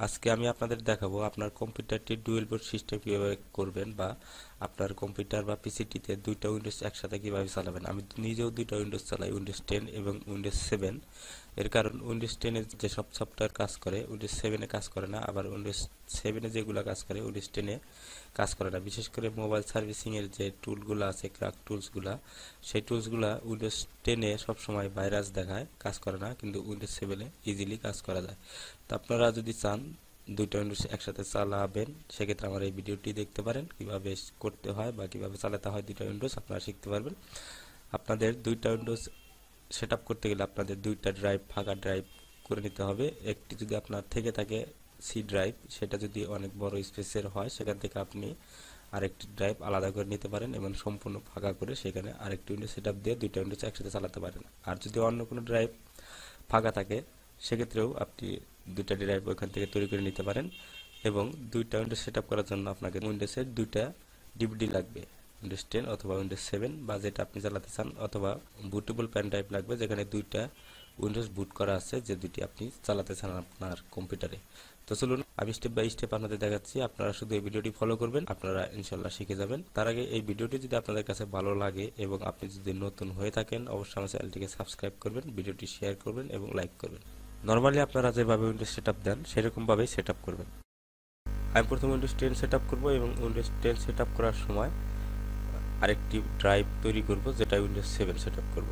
আজকে আমি আপনাদের দেখাবো আপনার কম্পিউটারটি ডুয়েল বোর্ড সিস্টেম কীভাবে করবেন বা আপনার কম্পিউটার বা পিসিটিতে দুইটা উইন্ডোজ একসাথে কীভাবে চালাবেন? আমি নিজেও দুইটা উইন্ডোজ চালাই উইন্ডোজ টেন এবং উইন্ডোজ সেভেন এর কারণ উইন্ডোজ টেনে যেসব সফটওয়্যার কাজ করে উইন্ডোজ সেভেনে কাজ করে না, আবার উইন্ডোজ সেভেনে যেগুলো কাজ করে উইন্ডোজ টেনে কাজ করে না। বিশেষ করে মোবাইল সার্ভিসিংয়ের যে টুলগুলো আছে ক্র্যাক টুলসগুলা সেই টুলসগুলো উইন্ডোজ টেনে সবসময় ভাইরাস দেখায়, কাজ করে না, কিন্তু উইন্ডোজ সেভেনে ইজিলি কাজ করা যায়। তো আপনারা যদি চান দুইটা উইন্ডোজ একসাথে চালাবেন। সেক্ষেত্রে আমার এই ভিডিওটি দেখতে পারেন, কীভাবে করতে হয় বা কীভাবে চালাতে হয় দুইটা উইন্ডোজ আপনারা শিখতে পারবেন। আপনাদের দুইটা উইন্ডোজ সেট করতে গেলে আপনাদের দুইটা ড্রাইভ, ফাঁকা ড্রাইভ করে নিতে হবে। একটি যদি আপনার থেকে থাকে সি ড্রাইভ, সেটা যদি অনেক বড় স্পেসের হয়, সেখান থেকে আপনি আরেকটি ড্রাইভ আলাদা করে নিতে পারেন এবং সম্পূর্ণ ফাঁকা করে সেখানে আরেকটি উইন্ডোজ সেট দিয়ে দুইটা উইন্ডোজ একসাথে চালাতে পারেন। আর যদি অন্য কোনো ড্রাইভ ফাঁকা থাকে, সেক্ষেত্রেও আপনি দুইটা ড্রাইভ ওইখান থেকে তৈরি করে নিতে পারেন এবং দুইটা উইন্ডোজ সেট করার জন্য আপনাকে উইন্ডোজের দুইটা ডিভিডি লাগবে। উইন্ডোজ টেন অথবা উইন্ডোজ সেভেন বা যেটা আপনি চালাতে চান অথবা বুটেবল প্যান ড্রাইভ লাগবে, যেখানে দুইটা উইন্ডোজ বুট করা আছে, যে দুইটি আপনি চালাতে চান আপনার কম্পিউটারে তো চলুন, আমি স্টেপ বাই স্টেপ আপনাদের দেখাচ্ছি। আপনারা শুধু এই ভিডিওটি ফলো করবেন, আপনারা ইনশাল্লাহ শিখে যাবেন। তার আগে এই ভিডিওটি যদি আপনাদের কাছে ভালো লাগে এবং আপনি যদি নতুন হয়ে থাকেন, অবশ্যই আমার চ্যানেলটিকে সাবস্ক্রাইব করবেন, ভিডিওটি শেয়ার করবেন এবং লাইক করবেন। নর্মালি আপনারা যেভাবে উইন্ডোজ সেট দেন, সেরকমভাবেই সেট করবেন। আমি প্রথমে উইন্ডোজ টেন সেট করব এবং উইন্ডোজ টেন সেট করার সময় আরেকটি ড্রাইভ তৈরি করব যেটা উইন্ডোজ সেভেন সেট করব।